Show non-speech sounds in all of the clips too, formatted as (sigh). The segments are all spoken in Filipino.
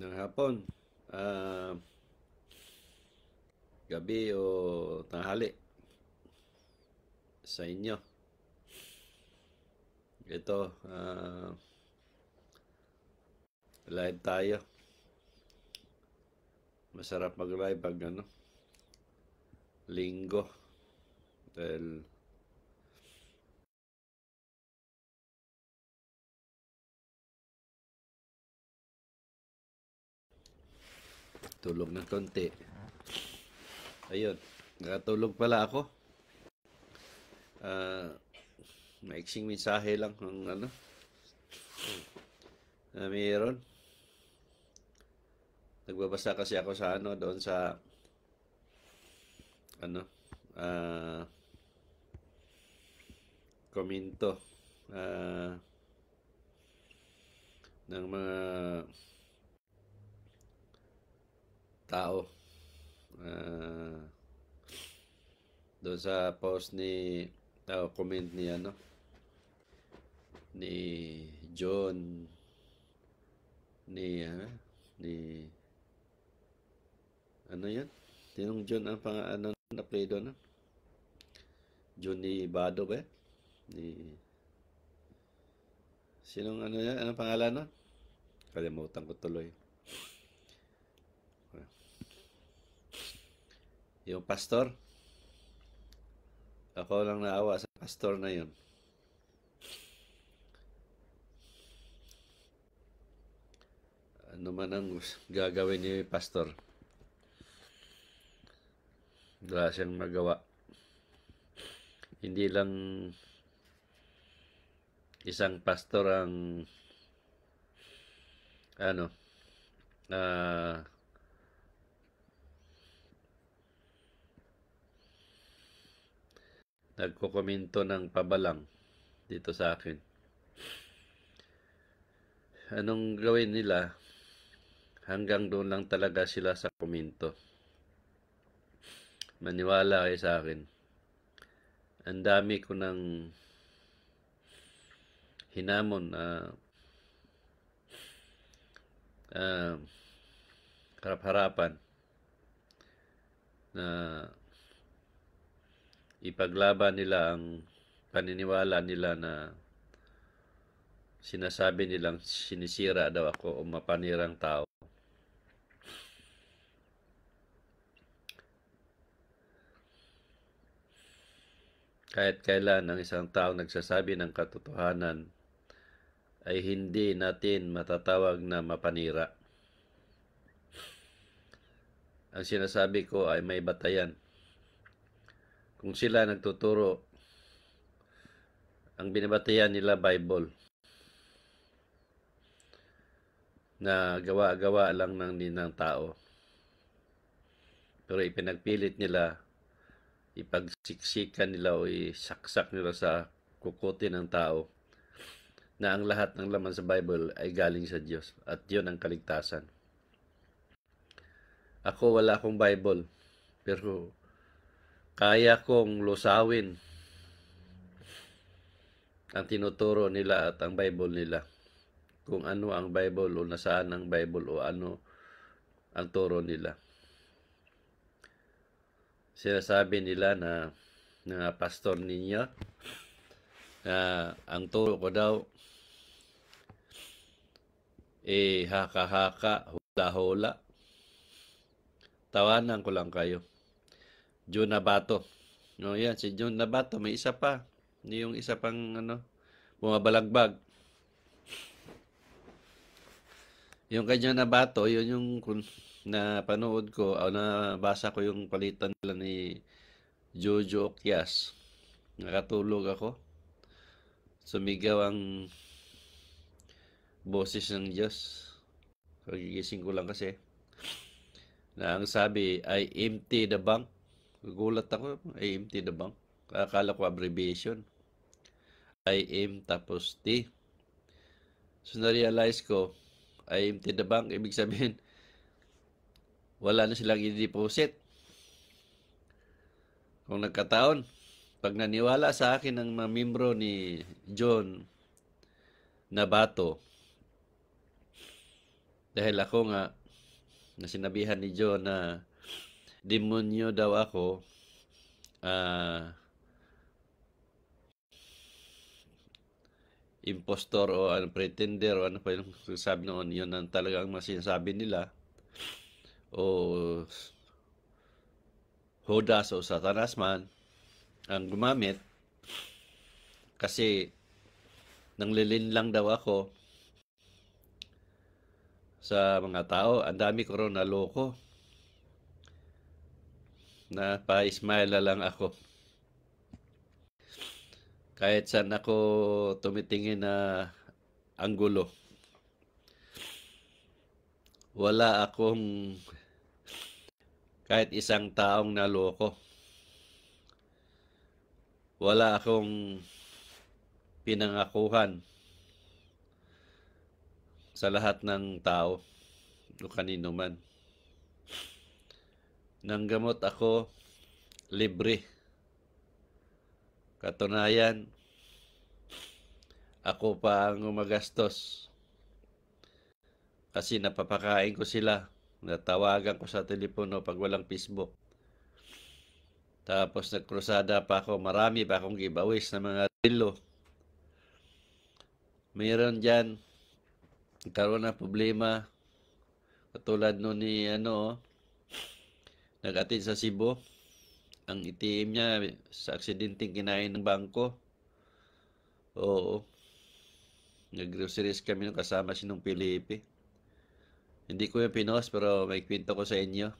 ng hapon, ah, gabi o tanghali sa inyo. Ito, ah, live tayo. Masarap mag-live pag ano, linggo. Dahil tulog ng konti. Ayun, nakatulog pala ako. Ah, maiksing mensahe lang ng ano, na mayroon. Nagbabasa kasi ako sa ano, doon sa, ano, ah, komento, ah, ng mga tao. Ah, doon sa post ni, uh, comment ni ano, ni John, ni, ah, ni, ano yan? Sinong John ang pang, ano, na play doon? ah? John ni Bado ba? Ni, sinong ano yan? Anong pangalan nun? Kalimutan ko tuloy. Yung pastor. Ako lang naawa sa pastor na yun. Ano man ang gagawin ni pastor. Wala siyang magawa. Hindi lang isang pastor ang ano ah nagkokomento ng pabalang dito sa akin. Anong gawin nila? Hanggang doon lang talaga sila sa komento. Maniwala kayo sa akin. Ang dami ko ng hinamon na uh, harap-harapan na ipaglaban nila ang paniniwala nila na sinasabi nilang sinisira daw ako o mapanirang tao. Kahit kailan ang isang tao nagsasabi ng katotohanan ay hindi natin matatawag na mapanira. Ang sinasabi ko ay may batayan kung sila nagtuturo, ang binabatayan nila Bible na gawa-gawa lang ng ninang tao. Pero ipinagpilit nila, ipagsiksikan nila o isaksak nila sa kukuti ng tao na ang lahat ng laman sa Bible ay galing sa Diyos at yun ang kaligtasan. Ako wala akong Bible, pero kaya kong lusawin ang tinuturo nila at ang Bible nila. Kung ano ang Bible o nasaan ang Bible o ano ang turo nila. Sinasabi nila na na pastor ninyo na ang turo ko daw eh haka-haka, hula-hula. Tawanan ko lang kayo. Jun Nabato. No, yan, si Jun Nabato. May isa pa. Yung isa pang, ano, bumabalagbag. Yung kanya Nabato, yun yung kun, na panood ko, o nabasa ko yung palitan nila ni Jojo Okias. Nakatulog ako. Sumigaw ang boses ng Diyos. Kagigising ko lang kasi. Na ang sabi ay empty the bank. Gugulat ako, empty the bank. Akala ko abbreviation. I aim tapos T. So na-realize ko, I empty the bank. Ibig sabihin, wala na silang i-deposit. Kung nagkataon, pag naniwala sa akin ng mga membro ni John Nabato, Dahil ako nga, na sinabihan ni John na demonyo daw ako, ah, impostor o ano, pretender o ano pa yung sabi noon, yun ang talagang masinasabi nila. O Hodas o Satanas man ang gumamit kasi nanglilin lang daw ako sa mga tao. Ang dami ko rin naloko. Na pa-smile lang ako. Kahit saan ako tumitingin na anggulo. Wala akong kahit isang taong naloko. Wala akong pinangakuhan sa lahat ng tao o kanino man. Nang gamot ako, libre. Katunayan, ako pa ang umagastos. Kasi napapakain ko sila. Natawagan ko sa telepono pag walang Facebook. Tapos nagkrusada pa ako. Marami pa akong giveaways na mga rilo. Mayroon dyan nagkaroon ng problema katulad no ni ano nag-atid sa Cebu. Ang ATM niya sa aksidenteng kinain ng bangko. Oo. Nag-groceries kami nung kasama si nung Pilipi. Hindi ko yung pinos pero may kwento ko sa inyo.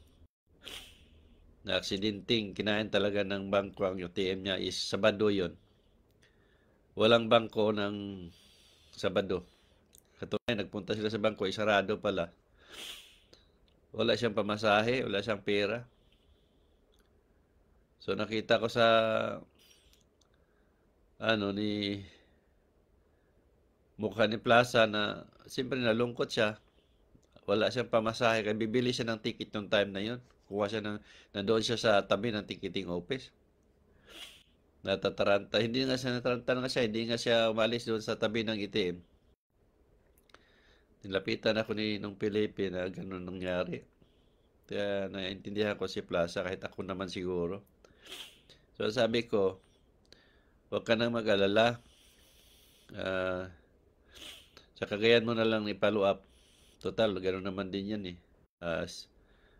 Na aksidenteng kinain talaga ng bangko. Ang ATM niya is Sabado yon walang bangko ng Sabado. Katunayan, nagpunta sila sa bangko, isarado pala. Wala siyang pamasahe, wala siyang pera. So nakita ko sa ano ni mukha ni Plaza na siyempre nalungkot siya. Wala siyang pamasahe kaya bibili siya ng ticket yung time na yun. Kuha siya ng nandoon siya sa tabi ng ticketing office. Natataranta, hindi nga siya nataranta nga siya, hindi nga siya umalis doon sa tabi ng ATM nilapitan ako ni nung Felipe na ganun nangyari. Kaya naintindihan ko si Plaza kahit ako naman siguro. So sabi ko, huwag ka nang mag-alala. Uh, sa kagayan mo na lang i-follow up. Total, gano'n naman din yan eh. As,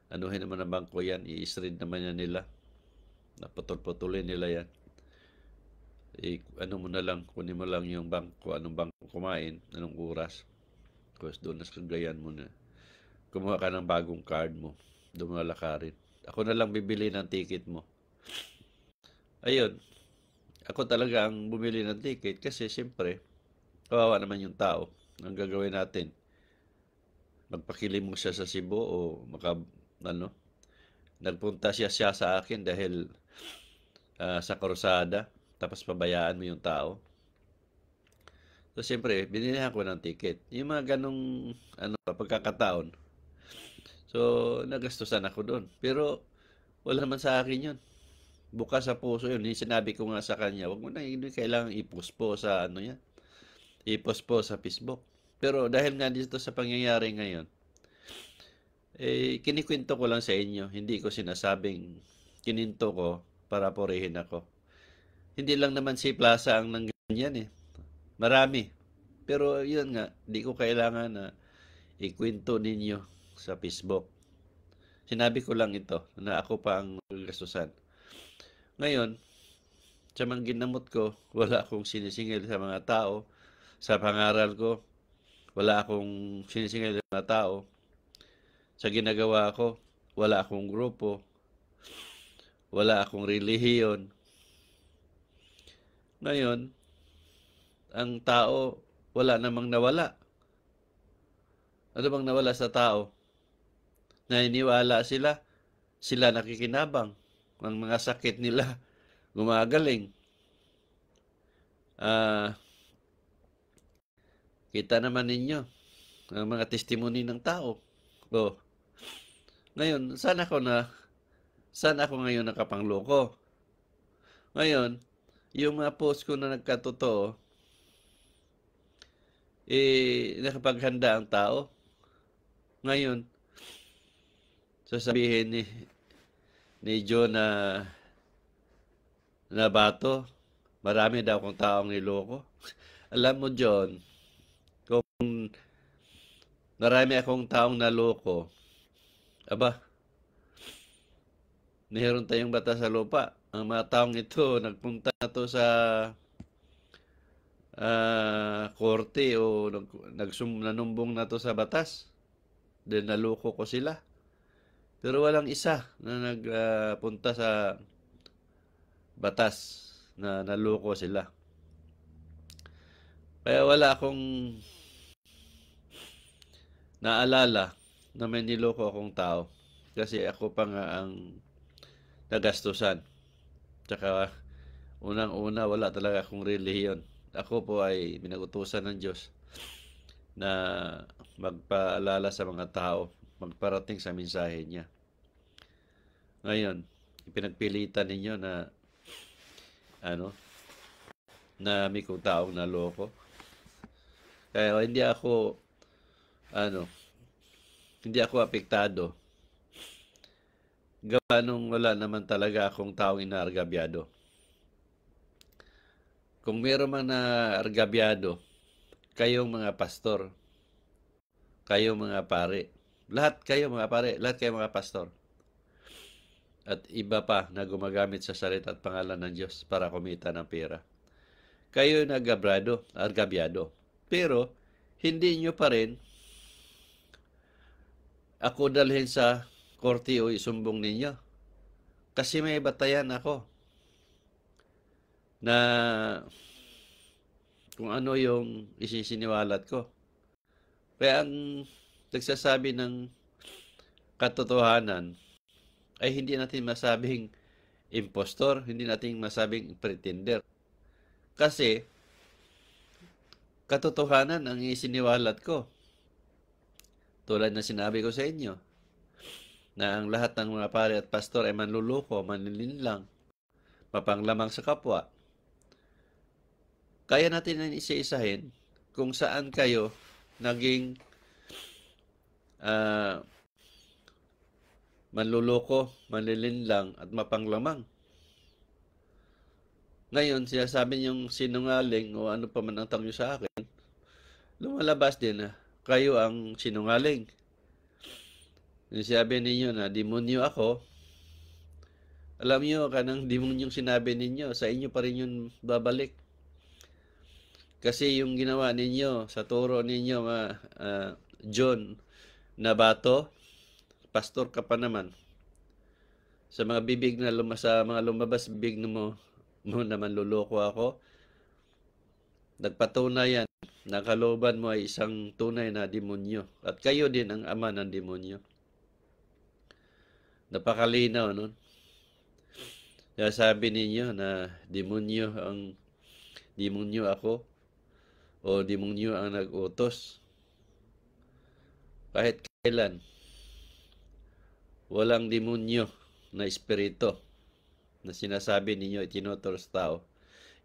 anuhin naman ang bangko yan, i-street naman yan nila. Naputol-putulin nila yan. I, ano mo na lang, kunin mo lang yung bangko, anong bangko kumain, anong oras course, doon na sa Cagayan mo na. Kumuha ka ng bagong card mo. Dumala ka rin. Ako na lang bibili ng ticket mo. Ayun. Ako talaga ang bumili ng ticket kasi siyempre, kawawa naman yung tao. Ang gagawin natin, magpakilim mo siya sa Cebu o maka, ano, nagpunta siya siya sa akin dahil uh, sa karusada, tapos pabayaan mo yung tao. So, siyempre, binilihan ko ng ticket. Yung mga ganong ano, pagkakataon. So, nagastusan ako doon. Pero, wala naman sa akin yun. Bukas sa puso yun. Sinabi ko nga sa kanya, wag mo na, hindi kailangan i-post po sa ano yan. I-post po sa Facebook. Pero dahil nga dito sa pangyayari ngayon, eh, kinikwento ko lang sa inyo. Hindi ko sinasabing kininto ko para porihin ako. Hindi lang naman si Plaza ang nangganyan eh. Marami. Pero yun nga, di ko kailangan na ikwento ninyo sa Facebook. Sinabi ko lang ito na ako pa ang gastusan. Ngayon, sa mga ginamot ko, wala akong sinisingil sa mga tao. Sa pangaral ko, wala akong sinisingil sa mga tao. Sa ginagawa ko, wala akong grupo. Wala akong relihiyon. Ngayon, ang tao, wala namang nawala. Ano bang nawala sa tao? Nainiwala sila, sila nakikinabang. Ang mga sakit nila (laughs) gumagaling. Uh, kita naman ninyo ang mga testimony ng tao. Oh. Ngayon, sana ako na sana ako ngayon nakapangloko. Ngayon, yung mga post ko na nagkatotoo, eh, nakapaghanda ang tao. Ngayon, sasabihin ni, ni John na na bato, marami daw kong taong niloko. (laughs) Alam mo, John, kung marami akong taong naloko, aba, mayroon tayong bata sa lupa. Ang mga taong ito, nagpunta na to sa uh, korte o nag, nagsum, nanumbong na to sa batas. Then naloko ko sila. Pero walang isa na nagpunta uh, sa batas na naloko sila. Kaya wala akong naalala na may niloko akong tao. Kasi ako pa nga ang nagastusan. Tsaka unang-una wala talaga akong relihiyon. Ako po ay minagutusan ng Diyos na magpaalala sa mga tao, magparating sa mensahe niya. Ngayon, ipinagpilitan ninyo na ano, na may kong taong naloko. Kaya hindi ako, ano, hindi ako apektado. Gawa nung wala naman talaga akong taong inaargabyado. Kung meron man na argabyado, kayong mga pastor, kayong mga pare, lahat kayo mga pare, lahat kayo mga pastor, at iba pa na gumagamit sa salita at pangalan ng Diyos para kumita ng pera. Kayo nagabrado, argabyado. Pero, hindi nyo pa rin ako dalhin sa korte o isumbong ninyo. Kasi may batayan ako na kung ano yung isisiniwalat ko. Kaya ang nagsasabi ng katotohanan ay hindi natin masabing impostor, hindi natin masabing pretender. Kasi, katotohanan ang isiniwalat ko. Tulad na sinabi ko sa inyo, na ang lahat ng mga pare at pastor ay manluloko, manlilinlang, mapanglamang sa kapwa. Kaya natin na isa-isahin kung saan kayo naging uh, manluloko, manlilinlang at mapanglamang. Ngayon, sinasabi niyong sinungaling o ano pa man ang tangyo sa akin, lumalabas din na kayo ang sinungaling. Yung sinabi ninyo na demonyo ako, alam niyo kanang (laughs) demonyong sinabi ninyo, sa inyo pa rin yung babalik. Kasi yung ginawa ninyo sa turo ninyo, uh, John Nabato, pastor ka pa naman. Sa mga bibig na luma, sa mga lumabas bibig mo, mo naman luloko ako. Nagpatunayan na kalooban mo ay isang tunay na demonyo. At kayo din ang ama ng demonyo. Napakalinaw nun. Kaya sabi ninyo na demonyo ang demonyo ako o demonyo ang nag-utos. Kahit kailan walang demonyo na espiritu na sinasabi ninyo itinuturo sa tao.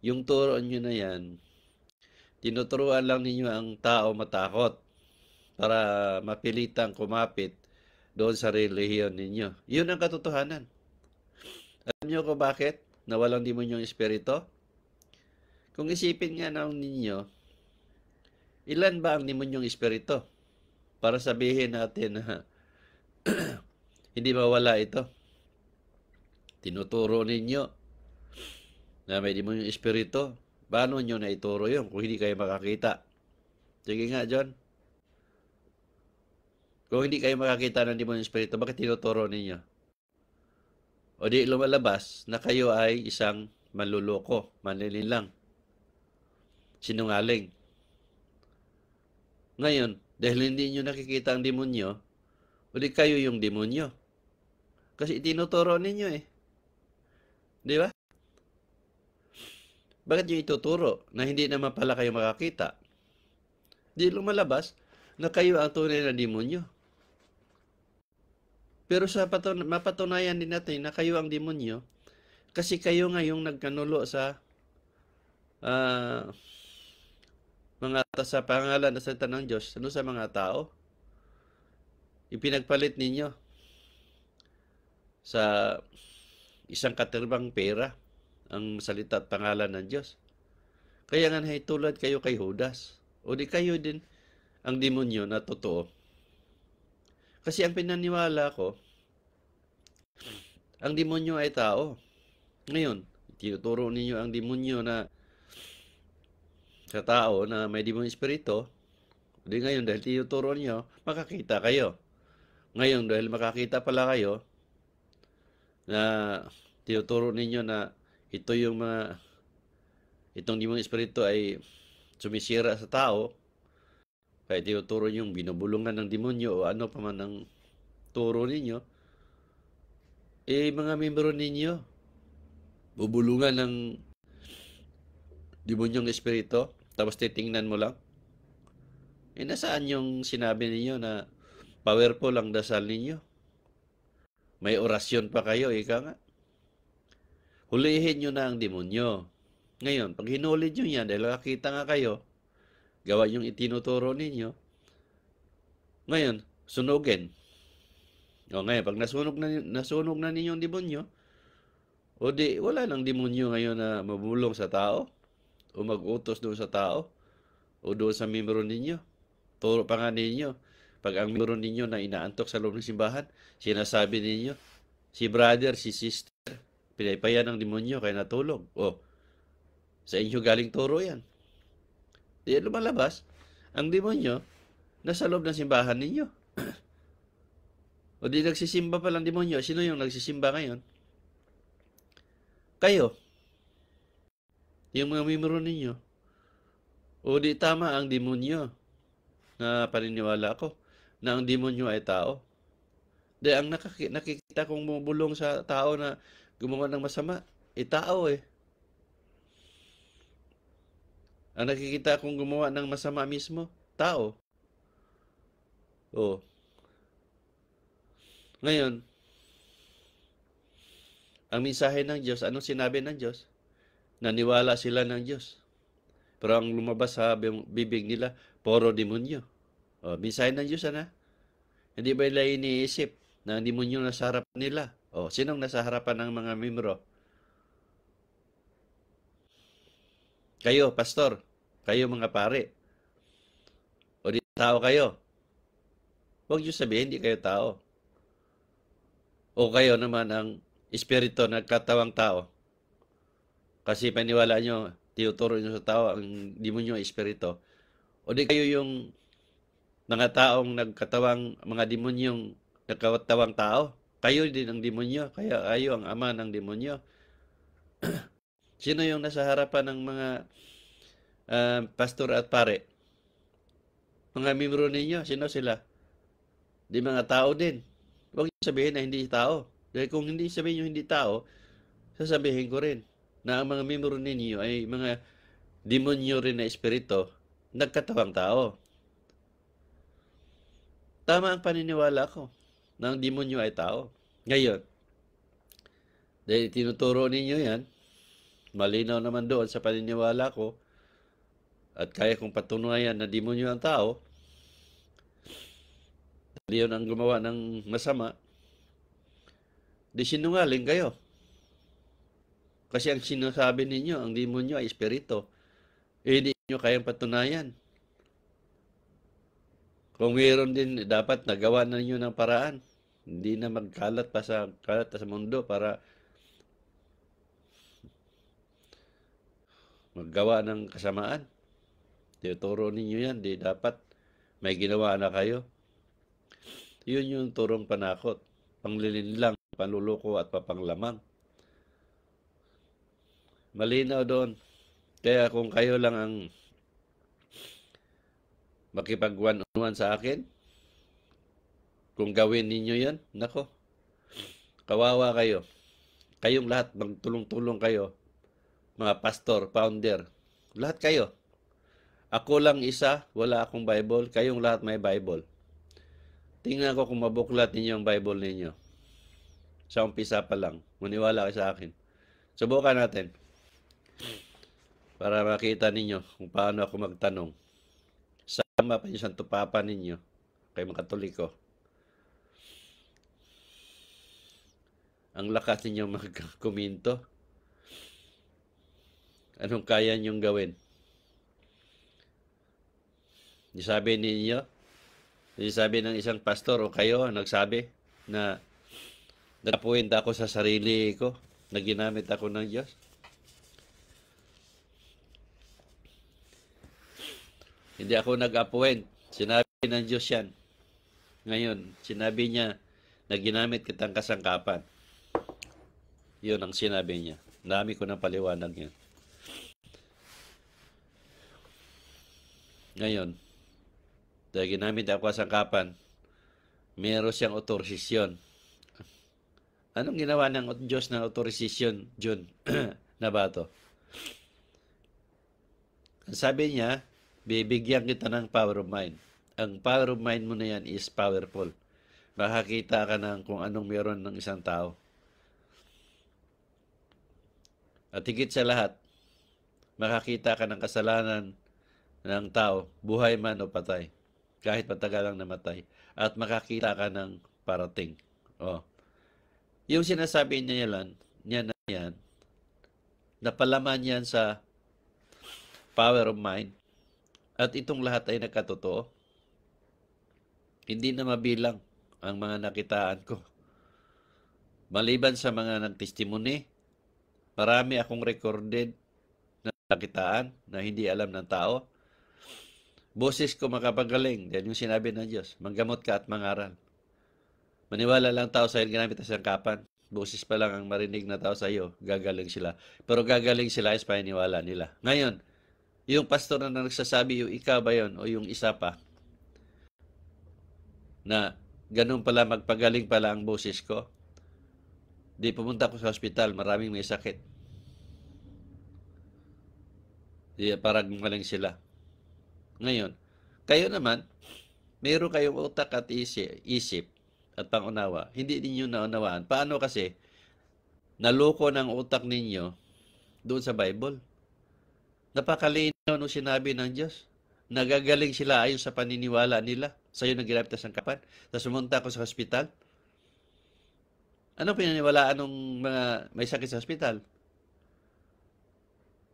Yung turo nyo na yan, tinuturuan lang ninyo ang tao matakot para mapilitang kumapit doon sa relihiyon ninyo. Yun ang katotohanan. Alam nyo ko bakit na walang demonyong espiritu? Kung isipin nga ng ninyo, ilan ba ang demonyong espiritu? Para sabihin natin na (clears throat) Hindi mawala ito. Tinuturo ninyo na may demonyong espiritu. Paano nyo na ituro yun kung hindi kayo makakita? Sige nga, John. Kung hindi kayo makakita ng demonyong espiritu, bakit tinuturo ninyo? O di lumalabas na kayo ay isang manluloko, manlilinlang, sinungaling. Ngayon, dahil hindi nyo nakikita ang demonyo, di kayo yung demonyo. Kasi itinuturo ninyo eh. Di ba? Bakit nyo ituturo na hindi naman pala kayo makakita? Di lumalabas na kayo ang tunay na demonyo. Pero sa patun- mapatunayan din natin na kayo ang demonyo kasi kayo nga yung nagkanulo sa uh, mga sa pangalan na salita ng Diyos ano sa mga tao. ipinagpalit ninyo sa isang katirbang pera ang salita at pangalan ng Diyos. Kaya nga tulad kayo kay Judas. O di kayo din ang demonyo na totoo. Kasi ang pinaniwala ko, ang demonyo ay tao. Ngayon, tinuturo ninyo ang demonyo na sa tao na may demonyo espiritu, di ngayon dahil tinuturo niyo, makakita kayo. Ngayon dahil makakita pala kayo na tinuturo ninyo na ito yung mga itong demonyo espiritu ay sumisira sa tao, kaya tinuturo yung binubulungan ng demonyo o ano pa man ang turo ninyo, eh mga membro ninyo, bubulungan ng demonyong espiritu, tapos titingnan mo lang. Eh nasaan yung sinabi ninyo na powerful ang dasal ninyo? May orasyon pa kayo, ika nga. Hulihin nyo na ang demonyo. Ngayon, pag hinuli nyo yan, dahil nakakita nga kayo, gawa yung itinuturo ninyo. Ngayon, sunugin. O ngayon, pag nasunog na, nasunog na ninyo ang demonyo, o di, wala nang demonyo ngayon na mabulong sa tao, o mag-utos doon sa tao, o doon sa membro ninyo. Turo pa nga ninyo. Pag ang membro ninyo na inaantok sa loob ng simbahan, sinasabi ninyo, si brother, si sister, pinaypayan ng demonyo kaya natulog. O, sa inyo galing turo yan. Di lumalabas, ang demonyo, nasa loob ng simbahan ninyo. (clears throat) o di nagsisimba pa lang demonyo, sino yung nagsisimba ngayon? Kayo. Yung mga membro ninyo. O di tama ang demonyo na paniniwala ko na ang demonyo ay tao. Di ang nakikita kong bumubulong sa tao na gumawa ng masama, eh tao eh. Ang nakikita kong gumawa ng masama mismo, tao. Oh. Ngayon, ang mensahe ng Diyos, anong sinabi ng Diyos? Naniwala sila ng Diyos. Pero ang lumabas sa bibig nila, poro demonyo. Oh, mensahe ng Diyos, ana? Hindi ba nila iniisip na ang demonyo nasa harapan nila? Oh, sinong nasa harapan ng mga membro? Kayo, pastor. Kayo mga pare. O di tao kayo. Huwag nyo sabihin, hindi kayo tao. O kayo naman ang espiritu nagkatawang tao. Kasi paniwala nyo, tiuturo nyo sa tao, ang demonyo ay espiritu. O di kayo yung mga taong nagkatawang, mga demonyong nagkatawang tao. Kayo din ang demonyo, kaya kayo ang ama ng demonyo. (clears throat) Sino yung nasa harapan ng mga uh, pastor at pare? Mga membro ninyo, sino sila? Di mga tao din. Huwag sabihin na hindi tao. Dahil kung hindi sabihin nyo hindi tao, sasabihin ko rin na ang mga membro ninyo ay mga demonyo rin na espiritu, nagkatawang tao. Tama ang paniniwala ko na ang demonyo ay tao. Ngayon, dahil tinuturo ninyo yan, malinaw naman doon sa paniniwala ko, at kaya kong patunayan na demonyo ang tao, yun ang gumawa ng masama, di sinungaling kayo. Kasi ang sinasabi ninyo, ang demonyo ay espiritu. Eh, hindi nyo kayang patunayan. Kung mayroon din, dapat nagawa na ninyo ng paraan. Hindi na magkalat pa sa, kalat pa sa mundo para maggawa ng kasamaan. Tinuturo ninyo yan, di dapat may ginawa na kayo. Yun yung turong panakot, panglilinlang, panluloko at papanglamang. Malinaw doon. Kaya kung kayo lang ang makipag one sa akin, kung gawin ninyo yan, nako, kawawa kayo. Kayong lahat, magtulong-tulong kayo. Mga pastor, founder, lahat kayo. Ako lang isa, wala akong Bible. Kayong lahat may Bible. Tingnan ko kung mabuklat ninyo ang Bible ninyo. Sa umpisa pa lang. Maniwala kayo sa akin. Subukan natin para makita ninyo kung paano ako magtanong. Sama pa yung Papa ninyo kay mga Katoliko. Ang lakas ninyo (laughs) magkuminto. Anong kaya niyong gawin? Sabi ninyo, sabi ng isang pastor o kayo nagsabi na napuwenda ako sa sarili ko, na ginamit ako ng Diyos. Hindi ako nag-appoint. Sinabi ng Diyos yan. Ngayon, sinabi niya na ginamit kitang kasangkapan. Yun ang sinabi niya. Dami ko ng paliwanag yan. Ngayon, dahil ginamit ako kasangkapan, meron siyang otorisasyon. Anong ginawa ng Diyos ng otorisasyon, June, na (clears throat) ba? Sabi niya, bibigyan kita ng power of mind. Ang power of mind mo na yan is powerful. Makakita ka ng kung anong meron ng isang tao. At higit sa lahat, makakita ka ng kasalanan ng tao, buhay man o patay, kahit matagal lang namatay, at makakita ka ng parating. Oh. Yung sinasabi niya yan, niya na yan, napalaman yan sa power of mind, at itong lahat ay nakatotoo. Hindi na mabilang ang mga nakitaan ko. Maliban sa mga nagtestimony, Marami akong recorded na nakitaan na hindi alam ng tao. Boses ko makapagaling. Yan yung sinabi ng Diyos. Manggamot ka at mangaral. Maniwala lang tao sa iyo ginamit sa kapan. Boses pa lang ang marinig na tao sa iyo. Gagaling sila. Pero gagaling sila is paniniwala nila. Ngayon, yung pastor na nagsasabi yung ikaw ba yun o yung isa pa na ganun pala magpagaling pala ang boses ko Di pumunta ko sa ospital, maraming may sakit. Di parang maling sila. Ngayon, kayo naman, mayroon kayong utak at isip, isip at pangunawa. Hindi ninyo naunawaan. Paano kasi, naloko ng utak ninyo doon sa Bible. Napakalinaw nung sinabi ng Diyos. Nagagaling sila ayon sa paniniwala nila. Sa'yo nang ginamit ang kapan. Tapos sumunta ako sa hospital. Ano pinaniwalaan ng mga may sakit sa ospital?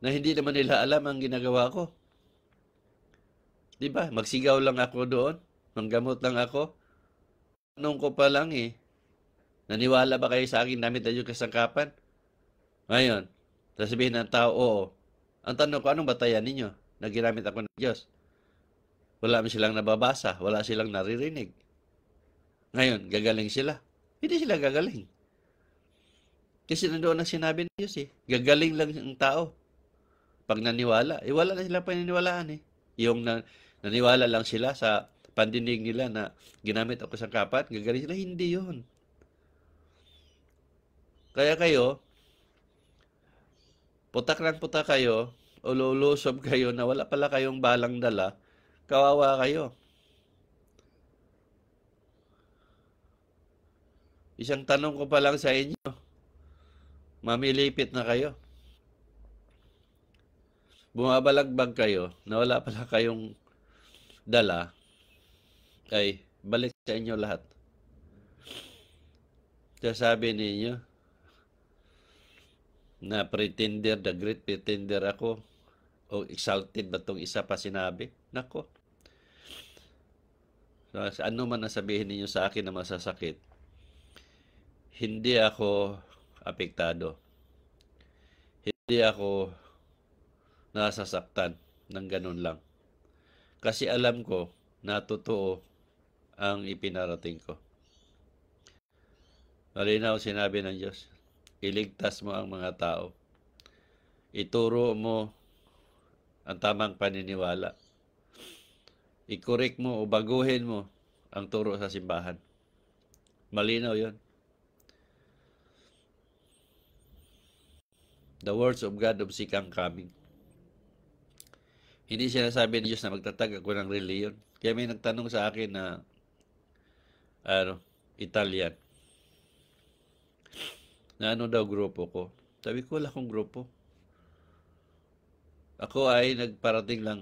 Na hindi naman nila alam ang ginagawa ko. Di ba? Magsigaw lang ako doon. Manggamot lang ako. Anong ko pa lang eh. Naniwala ba kayo sa akin namit na yung kasangkapan? Ngayon, sasabihin ng tao, oo. Ang tanong ko, anong batayan ninyo? Na ginamit ako ng Diyos. Wala silang nababasa. Wala silang naririnig. Ngayon, gagaling sila. Hindi sila gagaling. Kasi nandoon ang sinabi ng Diyos eh. Gagaling lang ang tao. Pag naniwala. Eh wala na sila paniniwalaan eh. Yung na, naniwala lang sila sa pandinig nila na ginamit ako sa kapat, gagaling sila. Hindi yon Kaya kayo, putak lang putak kayo, o kayo na wala pala kayong balang dala, kawawa kayo. Isang tanong ko pa lang sa inyo. Mamilipit na kayo. Bumabalagbag kayo na wala pala kayong dala, ay balik sa inyo lahat. Kaya sabi ninyo, na pretender, the great pretender ako, o exalted ba itong isa pa sinabi? Nako. So, ano man nasabihin ninyo sa akin na masasakit, hindi ako apektado. Hindi ako nasasaktan ng ganun lang. Kasi alam ko na totoo ang ipinarating ko. Malinaw sinabi ng Diyos, iligtas mo ang mga tao. Ituro mo ang tamang paniniwala. I-correct mo o baguhin mo ang turo sa simbahan. Malinaw yon. The words of God of Sikang coming. Hindi siya nasabi ni Diyos na magtatag ako ng reliyon. Kaya may nagtanong sa akin na ano, Italian. Na ano daw grupo ko. Sabi ko, wala akong grupo. Ako ay nagparating lang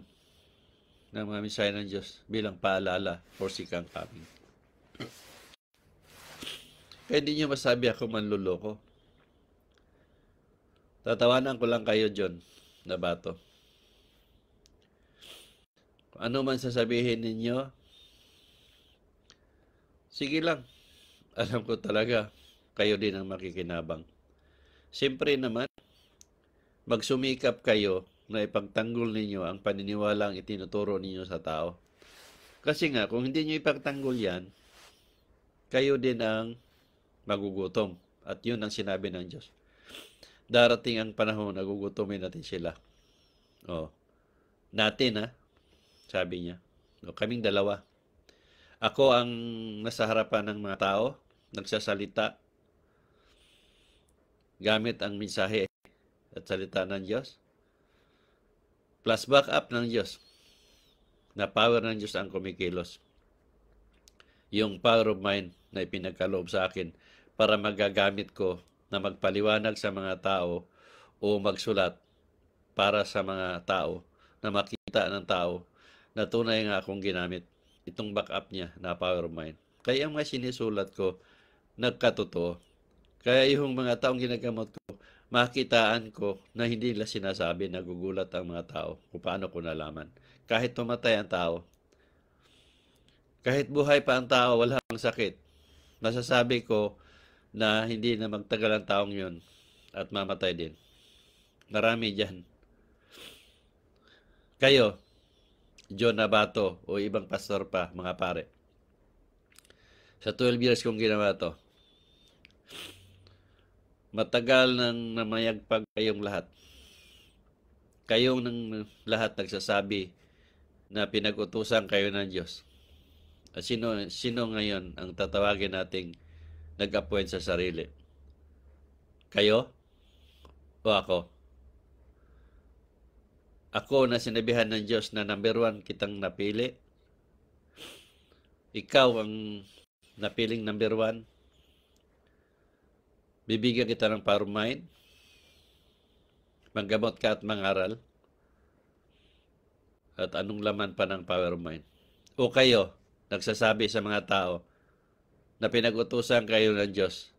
ng mga misaya ng Diyos bilang paalala for sikang coming. Kaya hindi nyo masabi ako manluloko. Tatawanan ko lang kayo, John, na bato. Ano man sasabihin ninyo, sige lang. Alam ko talaga, kayo din ang makikinabang. Siyempre naman, magsumikap kayo na ipagtanggol ninyo ang paniniwalang itinuturo ninyo sa tao. Kasi nga, kung hindi nyo ipagtanggol yan, kayo din ang magugutom. At yun ang sinabi ng Diyos. Darating ang panahon, nagugutomin natin sila. O, natin ha, sabi niya. O, kaming dalawa. Ako ang nasa harapan ng mga tao, nagsasalita, gamit ang mensahe at salita ng Diyos. Plus backup ng Diyos. Na power ng Diyos ang kumikilos. Yung power of mind na ipinagkaloob sa akin para magagamit ko na magpaliwanag sa mga tao o magsulat para sa mga tao na makita ng tao na tunay nga akong ginamit. Itong backup niya na power of mind. Kaya ang mga sinisulat ko, nagkatotoo. Kaya yung mga taong ginagamot ko, makitaan ko na hindi nila sinasabi, nagugulat ang mga tao kung paano ko nalaman. Kahit tumatay ang tao, kahit buhay pa ang tao, wala pang sakit, masasabi ko, na hindi na magtagal ang taong yun at mamatay din. Marami dyan. Kayo, John Nabato o ibang pastor pa, mga pare. Sa 12 years kong ginawa to, matagal nang namayagpag kayong lahat. Kayong ng lahat nagsasabi na pinag-utusan kayo ng Diyos. At sino, sino ngayon ang tatawagin nating nag-appoint sa sarili? Kayo? O ako? Ako na sinabihan ng Diyos na number one kitang napili. Ikaw ang napiling number one. Bibigyan kita ng power mind. Manggamot ka at mangaral. At anong laman pa ng power mind? O kayo, nagsasabi sa mga tao na pinag-utusan kayo ng Diyos.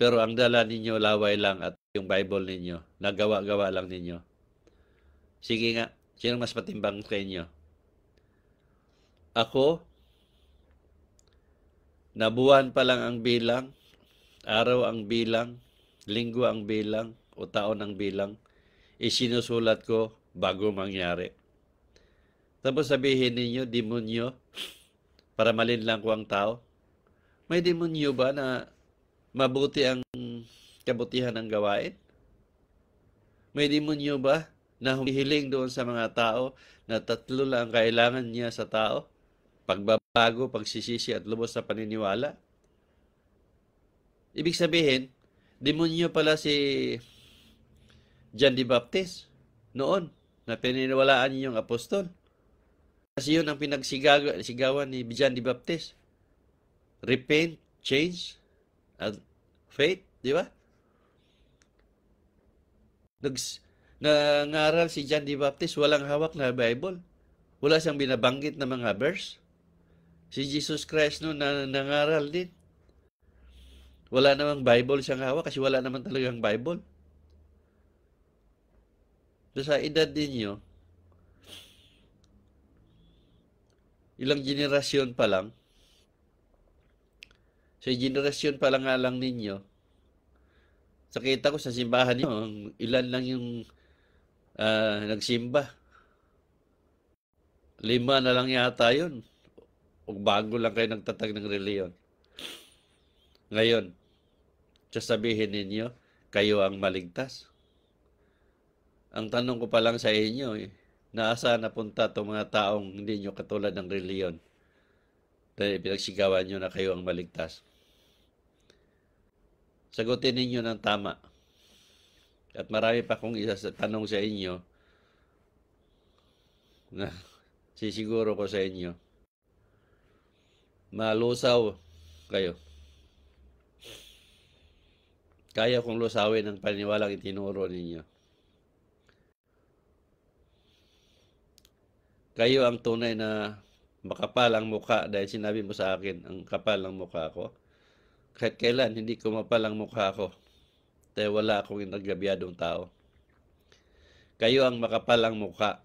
Pero ang dala ninyo laway lang at yung Bible ninyo, nagawa-gawa lang ninyo. Sige nga, sino mas patimbang sa inyo? Ako, na buwan pa lang ang bilang, araw ang bilang, linggo ang bilang, o taon ang bilang, isinusulat ko bago mangyari. Tapos sabihin ninyo, demonyo, para malinlang ko ang tao. May demonyo ba na mabuti ang kabutihan ng gawain? May demonyo ba na humihiling doon sa mga tao na tatlo lang ang kailangan niya sa tao? Pagbabago, pagsisisi at lubos sa paniniwala? Ibig sabihin, demonyo pala si John the Baptist noon na pininiwalaan niyong apostol. Kasi yun ang pinagsigawan ni John the Baptist. Repent, change, at faith, di ba? Nags, nangaral si John the Baptist, walang hawak na Bible. Wala siyang binabanggit na mga verse. Si Jesus Christ no, na, nangaral din. Wala namang Bible siyang hawak kasi wala naman talagang Bible. So, sa edad ninyo, ilang generasyon pa lang, sa generasyon pa lang nga lang ninyo, sa ko sa simbahan niyo, ilan lang yung uh, nagsimba. Lima na lang yata yun. O bago lang kayo nagtatag ng reliyon. Ngayon, sasabihin ninyo, kayo ang maligtas. Ang tanong ko pa lang sa inyo, eh, naasa napunta itong mga taong hindi nyo katulad ng reliyon dahil pinagsigawan nyo na kayo ang maligtas. Sagutin ninyo ng tama. At marami pa kong isa sa tanong sa inyo na sisiguro ko sa inyo. Malusaw kayo. Kaya kong lusawin ang paniwalang itinuro ninyo. Kayo ang tunay na makapal ang mukha dahil sinabi mo sa akin ang kapal ng mukha ko. kahit kailan, hindi ko mapalang mukha ko. Dahil wala akong inagyabiyadong tao. Kayo ang makapalang mukha.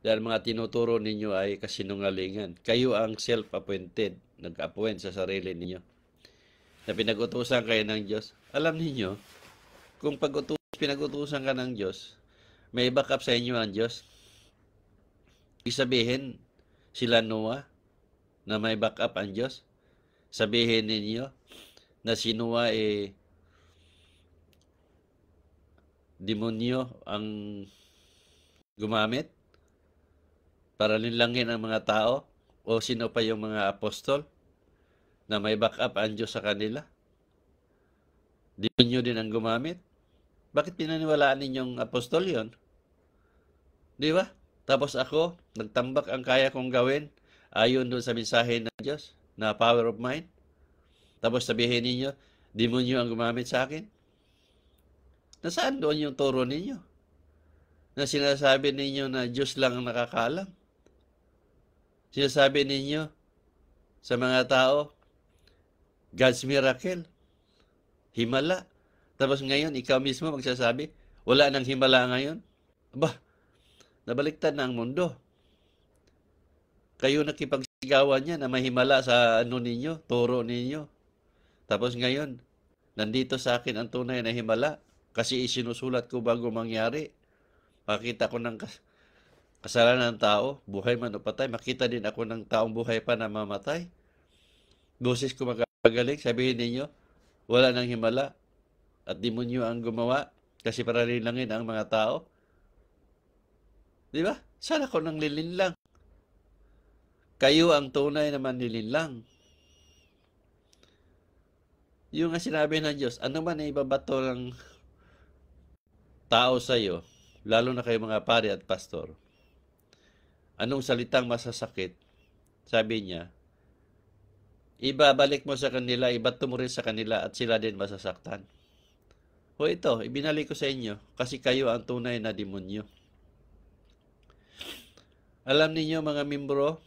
Dahil mga tinuturo ninyo ay kasinungalingan. Kayo ang self-appointed, nag-appoint sa sarili ninyo. Na pinag-utusan kayo ng Diyos. Alam ninyo, kung pag-utus, pinag-utusan ka ng Diyos, may backup sa inyo ang Diyos. Isabihin, sila Noah, na may backup ang Diyos. Sabihin ninyo, na si Noah eh, demonyo ang gumamit para linlangin ang mga tao o sino pa yung mga apostol na may backup ang Diyos sa kanila. Demonyo din ang gumamit. Bakit pinaniwalaan ninyong apostol yon? Di ba? Tapos ako, nagtambak ang kaya kong gawin ayon doon sa mensahe ng Diyos na power of mind. Tapos sabihin ninyo, demonyo ang gumamit sa akin. Nasaan doon yung turo ninyo? Na sinasabi ninyo na Diyos lang ang nakakalam. Sinasabi ninyo sa mga tao, God's miracle, himala. Tapos ngayon, ikaw mismo magsasabi, wala nang himala ngayon. Aba, nabaliktad na ang mundo. Kayo nakipagsigawan niya na mahimala sa ano ninyo, turo ninyo. Tapos ngayon, nandito sa akin ang tunay na himala. Kasi isinusulat ko bago mangyari. Makita ko ng kasalanan ng tao, buhay man o patay. Makita din ako ng taong buhay pa na mamatay. Boses ko magagaling, sabihin ninyo, wala nang himala at demonyo ang gumawa kasi para rilangin ang mga tao. Di ba? Sana ko nang lilinlang. Kayo ang tunay na manlilinlang. Yung nga sinabi ng Diyos, ano man ay ibabato ng tao sa iyo, lalo na kayo mga pare at pastor, anong salitang masasakit, sabi niya, ibabalik mo sa kanila, ibato mo rin sa kanila at sila din masasaktan. O ito, ibinalik ko sa inyo kasi kayo ang tunay na demonyo. Alam ninyo mga membro,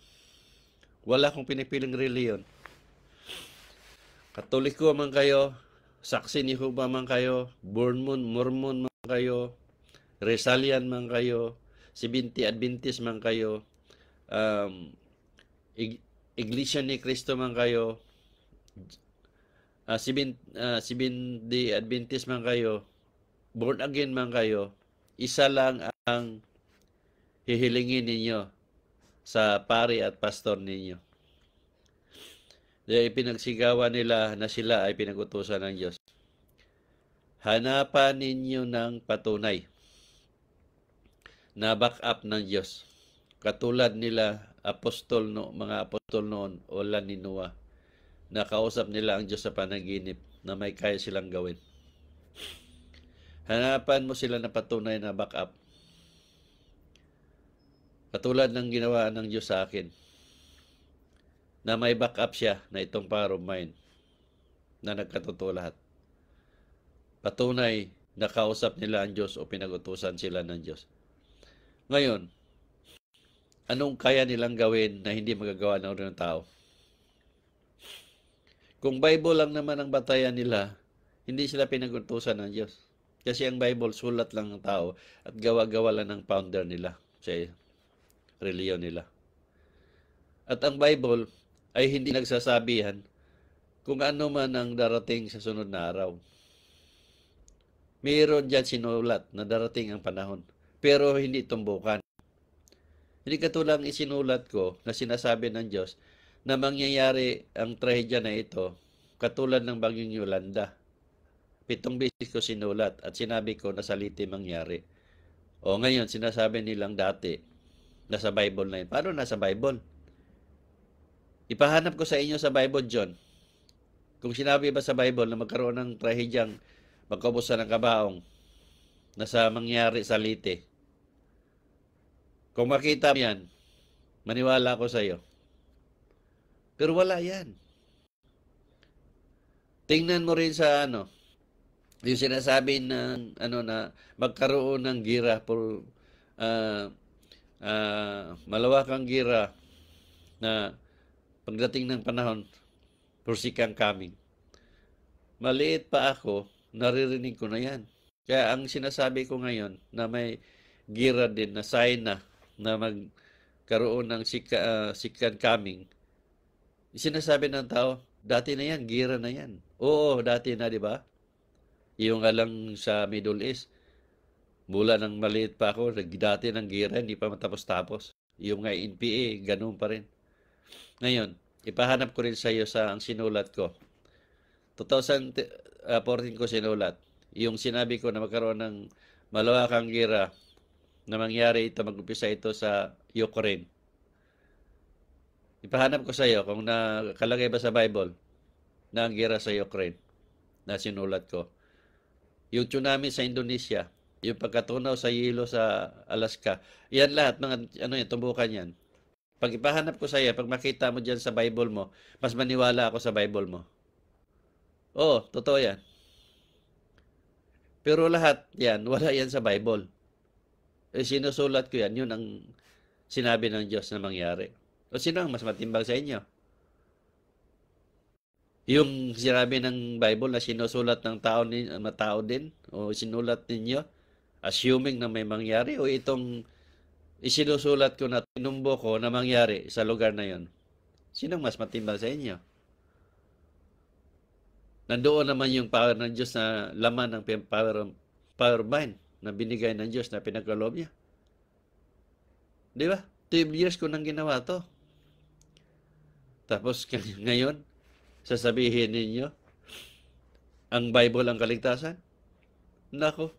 wala akong pinipiling reliyon. Katoliko man kayo, saksi ni Jehovah man kayo, Mormon, Mormon man kayo, Resalian man kayo, Sibinti Adventist man kayo, um, Iglesia ni Cristo man kayo, uh, Sibin, uh, Sibinti Adventist man kayo, born again man kayo, isa lang ang hihilingin ninyo sa pari at pastor ninyo. Dahil pinagsigawan nila na sila ay pinagutusan ng Diyos. Hanapan ninyo ng patunay na back up ng Diyos. Katulad nila apostol no, mga apostol noon o ni Noah na kausap nila ang Diyos sa panaginip na may kaya silang gawin. Hanapan mo sila na patunay na back up. Katulad ng ginawa ng Diyos sa akin na may backup siya na itong power of mind na nagkatotoo lahat. Patunay na kausap nila ang Diyos o pinagutusan sila ng Diyos. Ngayon, anong kaya nilang gawin na hindi magagawa ng ng tao? Kung Bible lang naman ang batayan nila, hindi sila pinagutusan ng Diyos. Kasi ang Bible, sulat lang ng tao at gawa-gawa lang ng founder nila sa reliyon nila. At ang Bible, ay hindi nagsasabihan kung ano man ang darating sa sunod na araw. Mayroon dyan sinulat na darating ang panahon, pero hindi tumbukan. Hindi katulang isinulat ko na sinasabi ng Diyos na mangyayari ang trahedya na ito katulad ng bagyong Yolanda. Pitong beses ko sinulat at sinabi ko na saliti mangyari. O ngayon, sinasabi nilang dati, nasa Bible na yun. Paano nasa Bible? Ipahanap ko sa inyo sa Bible, John. Kung sinabi ba sa Bible na magkaroon ng trahedyang magkabusa ng kabaong na sa mangyari sa lite. Kung makita mo yan, maniwala ko sa iyo. Pero wala yan. Tingnan mo rin sa ano, yung sinasabi ng ano na magkaroon ng gira por uh, uh, malawakang gira na pagdating ng panahon, for second coming. Maliit pa ako, naririnig ko na yan. Kaya ang sinasabi ko ngayon na may gira din na sign na na magkaroon ng sika, uh, second coming, sinasabi ng tao, dati na yan, gira na yan. Oo, dati na, di ba? Yung alang sa Middle East, mula nang maliit pa ako, dati ng gira, hindi pa matapos-tapos. Yung nga NPA, ganun pa rin. Ngayon, ipahanap ko rin sa iyo sa ang sinulat ko. 2014 ko sinulat. Yung sinabi ko na magkaroon ng malawakang gira na mangyari ito, mag-umpisa ito sa Ukraine. Ipahanap ko sa iyo kung nakalagay ba sa Bible na ang gira sa Ukraine na sinulat ko. Yung tsunami sa Indonesia, yung pagkatunaw sa yelo sa Alaska, yan lahat, mga ano yan, tumbukan yan. Pag ipahanap ko sa iyo, pag makita mo dyan sa Bible mo, mas maniwala ako sa Bible mo. Oo, totoo yan. Pero lahat yan, wala yan sa Bible. Eh, sinusulat ko yan, yun ang sinabi ng Diyos na mangyari. O sino ang mas matimbang sa inyo? Yung sinabi ng Bible na sinusulat ng tao, ni, tao din, o sinulat ninyo, assuming na may mangyari, o itong isinusulat ko na tinumbo ko na mangyari sa lugar na yon. Sino mas matimbang sa inyo? Nandoon naman yung power ng Diyos na laman ng power, power mind na binigay ng Diyos na pinagkaloob niya. Di ba? 12 years ko nang ginawa to. Tapos (laughs) ngayon, sasabihin ninyo, ang Bible ang kaligtasan? Nako,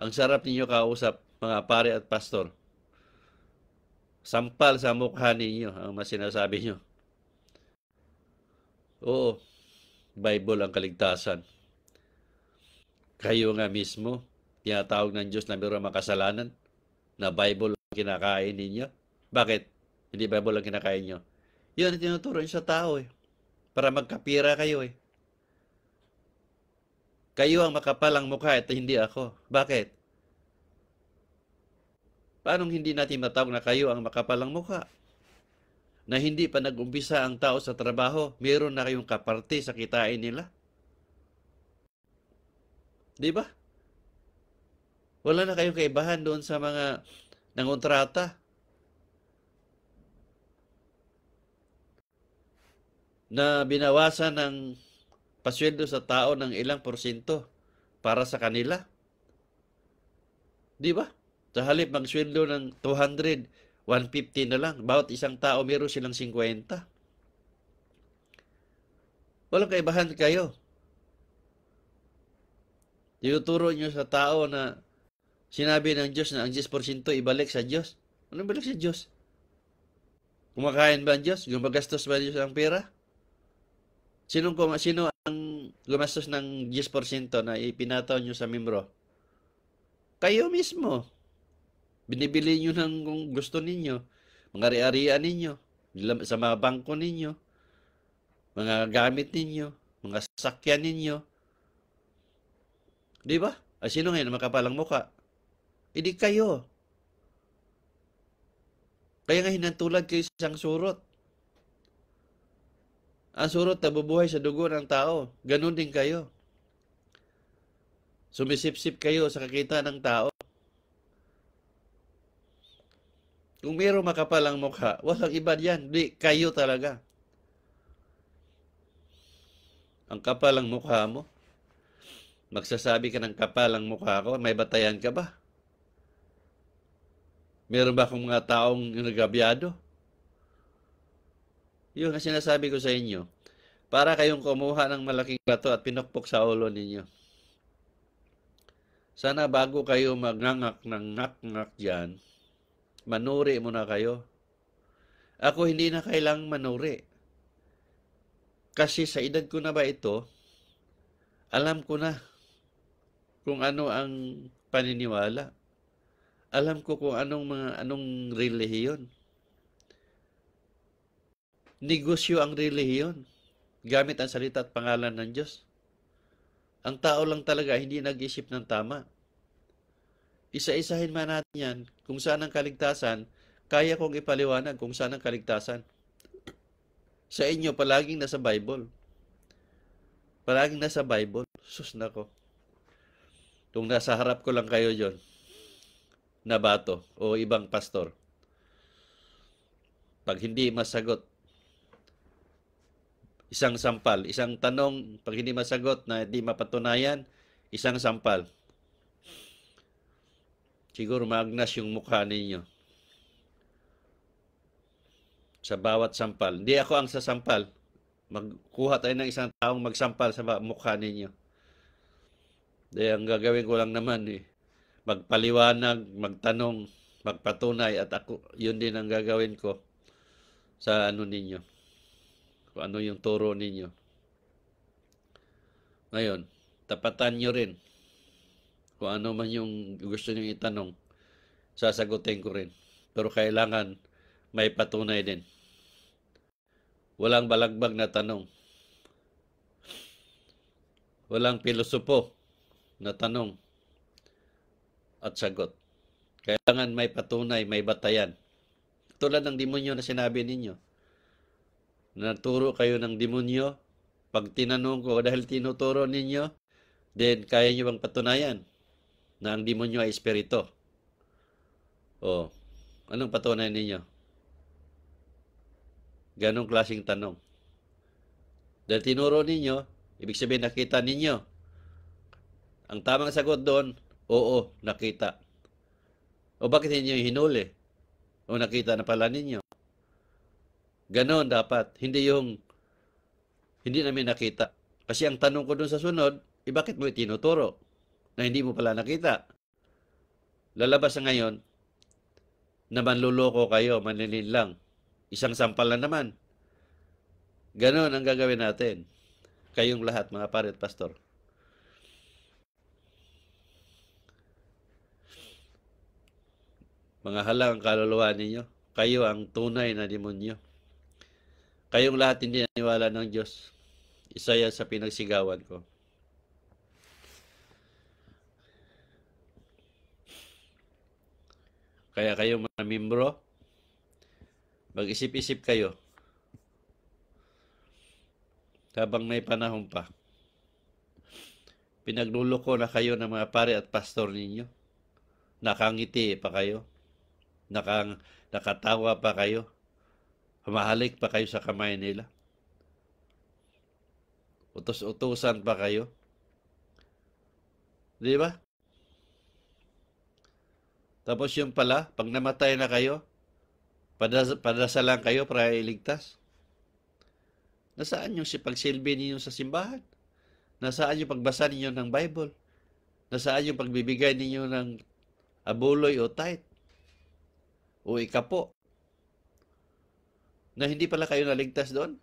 ang sarap ninyo kausap mga pare at pastor. Sampal sa mukha ninyo ang masinasabi nyo. Oo, Bible ang kaligtasan. Kayo nga mismo, tinatawag ng Diyos na mayroong makasalanan, na Bible ang kinakain ninyo. Bakit? Hindi Bible ang kinakain nyo. Yun ang tinuturo sa tao eh. Para magkapira kayo eh. Kayo ang makapalang mukha at hindi ako. Bakit? Paano hindi natin matawag na kayo ang makapalang mukha? Na hindi pa nag-umpisa ang tao sa trabaho, meron na kayong kaparte sa kitain nila? Di ba? Wala na kayong kaibahan doon sa mga nangontrata. Na binawasan ng pasweldo sa tao ng ilang porsyento para sa kanila. Di ba? Sa halip magsweldo ng 200, 150 na lang. Bawat isang tao meron silang 50. Walang kaibahan kayo. Tinuturo nyo sa tao na sinabi ng Diyos na ang 10% ibalik sa Diyos. Anong balik sa Diyos? Kumakain ba ang Diyos? Gumagastos ba Diyos ang pera? Sino, sino ang gumastos ng 10% na ipinataw nyo sa membro? Kayo mismo. Binibili nyo ng kung gusto ninyo. Mga ari-arian ninyo. Sa mga bangko ninyo. Mga gamit ninyo. Mga sasakyan ninyo. Di ba? Ah, sino ngayon makapalang muka? Hindi kayo. Kaya nga hinantulad kayo sa isang surot. Ang surot na bubuhay sa dugo ng tao. Ganon din kayo. Sumisip-sip kayo sa kakita ng tao. Kung mayroong makapalang mukha, walang iba yan. Di, kayo talaga. Ang kapalang mukha mo, magsasabi ka ng kapalang mukha ko, may batayan ka ba? Meron ba akong mga taong nagabyado? Yun ang sinasabi ko sa inyo. Para kayong kumuha ng malaking bato at pinukpok sa ulo ninyo. Sana bago kayo magngangak ng ngak-ngak dyan, manuri muna kayo. Ako hindi na kailang manuri. Kasi sa edad ko na ba ito, alam ko na kung ano ang paniniwala. Alam ko kung anong mga anong relihiyon. Negosyo ang relihiyon. Gamit ang salita at pangalan ng Diyos. Ang tao lang talaga hindi nag-isip ng tama. Isa-isahin man natin yan kung saan ang kaligtasan, kaya kong ipaliwanag kung saan ang kaligtasan. Sa inyo, palaging nasa Bible. Palaging nasa Bible. Sus nako. Kung nasa harap ko lang kayo yon na bato o ibang pastor, pag hindi masagot, isang sampal, isang tanong, pag hindi masagot na hindi mapatunayan, isang sampal. Siguro maagnas yung mukha ninyo. Sa bawat sampal. Hindi ako ang sasampal. Magkuha tayo ng isang taong magsampal sa mukha ninyo. Di, ang gagawin ko lang naman eh, magpaliwanag, magtanong, magpatunay at ako, yun din ang gagawin ko sa ano ninyo. Kung ano yung turo ninyo. Ngayon, tapatan nyo rin. Kung ano man yung gusto nyo itanong, sasagutin ko rin. Pero kailangan may patunay din. Walang balagbag na tanong. Walang pilosopo na tanong at sagot. Kailangan may patunay, may batayan. Tulad ng demonyo na sinabi ninyo. Naturo kayo ng demonyo. Pag tinanong ko dahil tinuturo ninyo, then kaya nyo bang patunayan na ang demonyo ay espiritu? O, anong patunayan ninyo? Ganong klaseng tanong. Dahil tinuro ninyo, ibig sabihin nakita ninyo. Ang tamang sagot doon, oo, nakita. O bakit ninyo hinuli? O nakita na pala ninyo? Ganon dapat. Hindi yung, hindi namin nakita. Kasi ang tanong ko doon sa sunod, eh bakit mo itinuturo? Na hindi mo pala nakita. Lalabas na ngayon, na manluloko kayo, manlilin lang. Isang sampal na naman. Ganon ang gagawin natin. Kayong lahat, mga pare at pastor. Mga halang kaluluwa ninyo. Kayo ang tunay na demonyo. Kayong lahat hindi naniwala ng Diyos. Isa yan sa pinagsigawan ko. Kaya kayo mga membro, mag-isip-isip kayo habang may panahon pa. Pinagluloko na kayo ng mga pare at pastor ninyo. Nakangiti pa kayo. Nakang, nakatawa pa kayo. Humahalik pa kayo sa kamay nila. Utos-utusan pa kayo. Di ba? Tapos yung pala, pag namatay na kayo, padas padasalan kayo para iligtas. Nasaan yung si pagsilbi ninyo sa simbahan? Nasaan yung pagbasa ninyo ng Bible? Nasaan yung pagbibigay ninyo ng abuloy o tithe? O ikapo? Na hindi pala kayo naligtas doon?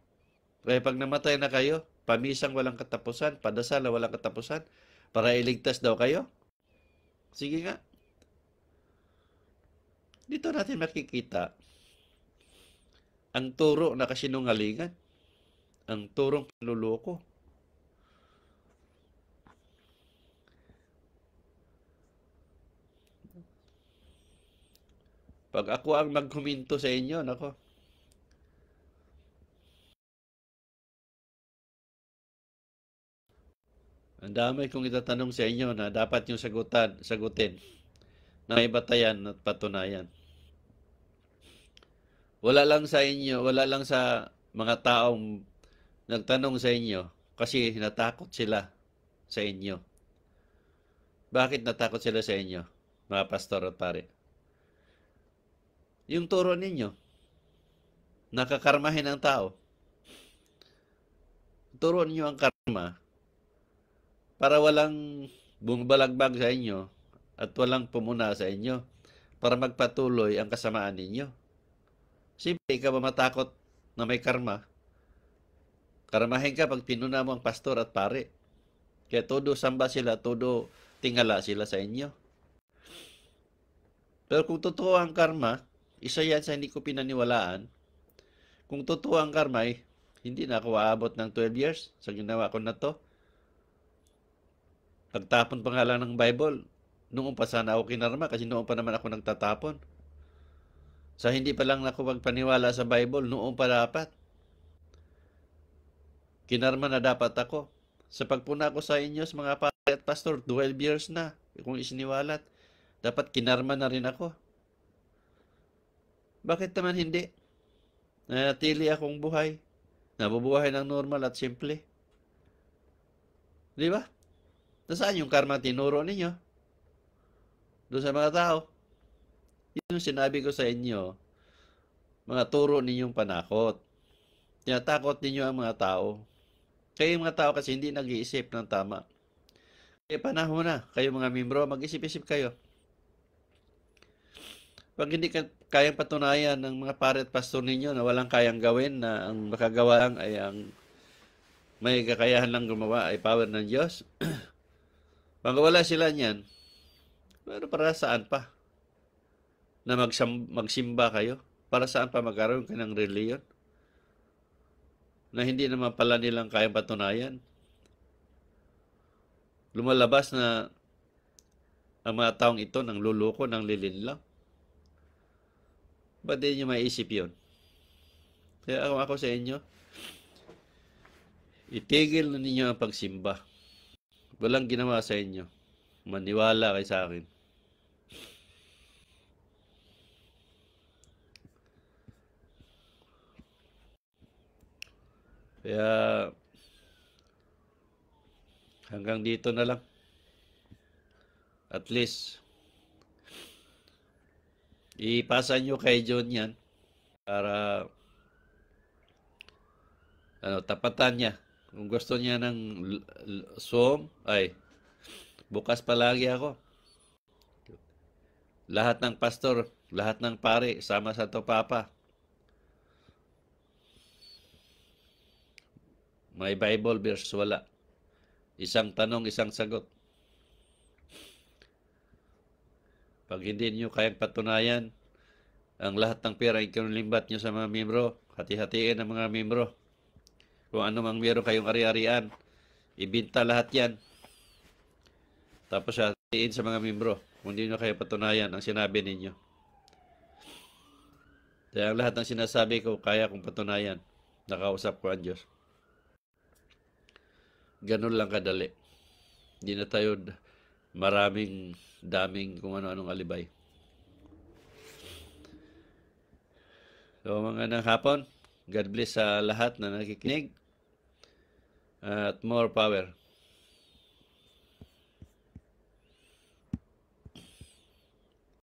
Kaya pag namatay na kayo, pamisang walang katapusan, padasal walang katapusan, para iligtas daw kayo? Sige nga. Dito natin makikita ang turo na kasinungalingan, ang turong panluloko. Pag ako ang maghuminto sa inyo, nako, Ang dami kong itatanong sa inyo na dapat yung sagutan, sagutin na may batayan at patunayan. Wala lang sa inyo, wala lang sa mga taong nagtanong sa inyo kasi natakot sila sa inyo. Bakit natakot sila sa inyo, mga pastor at pare? Yung turo ninyo, nakakarmahin ang tao. Turo ninyo ang karma para walang bumabalagbag sa inyo at walang pumuna sa inyo para magpatuloy ang kasamaan ninyo. Siyempre, ikaw ba matakot na may karma? Karmahin ka pag pinuna mo ang pastor at pare. Kaya todo samba sila, todo tingala sila sa inyo. Pero kung totoo ang karma, isa yan sa hindi ko pinaniwalaan. Kung totoo ang karma, eh, hindi na ako aabot ng 12 years sa ginawa ko na to. Pagtapon pa nga lang ng Bible, noon pa sana ako kinarma kasi noon pa naman ako nagtatapon. Sa hindi pa lang ako magpaniwala sa Bible, noon pa dapat. kinarma na dapat ako. Sa pagpuna ko sa inyo, mga pare at pastor, 12 years na, kung isiniwalat, dapat kinarma na rin ako. Bakit naman hindi? Nanatili akong buhay. Nabubuhay ng normal at simple. Di ba? Nasaan yung karma tinuro ninyo? Doon sa mga tao. Yun yung sinabi ko sa inyo, mga turo ninyong panakot. Tinatakot ninyo ang mga tao. Kayo mga tao kasi hindi nag-iisip ng tama. Kaya panahon na, kayo mga membro, mag-isip-isip kayo. Pag hindi ka kayang patunayan ng mga pare at pastor ninyo na walang kayang gawin, na ang makagawa lang ay ang may kakayahan lang gumawa ay power ng Diyos. (clears throat) Pag wala sila niyan, pero para saan pa? Na magsam, magsimba kayo? Para saan pa magkaroon ka ng reliyon? Na hindi naman pala nilang kayang patunayan. Lumalabas na ang mga taong ito nang luluko, nang lilinlang. Ba't di nyo maisip yun? Kaya ako, ako sa inyo, itigil na ninyo ang pagsimba. Walang ginawa sa inyo. Maniwala kay sa akin. Kaya hanggang dito na lang. At least ipasa nyo kay John yan para ano, tapatan niya. Kung gusto niya ng Zoom, ay, bukas palagi ako. Lahat ng pastor, lahat ng pare, sama sa to papa. May Bible verse, wala. Isang tanong, isang sagot. Pag hindi niyo kayang patunayan, ang lahat ng pera ikinulimbat niyo sa mga membro, hati-hatiin ang mga membro. Kung ano mang meron kayong ari-arian, ibinta lahat yan. Tapos hatiin sa mga membro. Kung hindi nyo kayo patunayan ang sinabi ninyo. Kaya ang lahat ng sinasabi ko, kaya kong patunayan. Nakausap ko ang Diyos. Ganun lang kadali. Hindi na tayo maraming daming kung ano-anong alibay. So mga nang hapon, God bless sa lahat na nakikinig. At more power.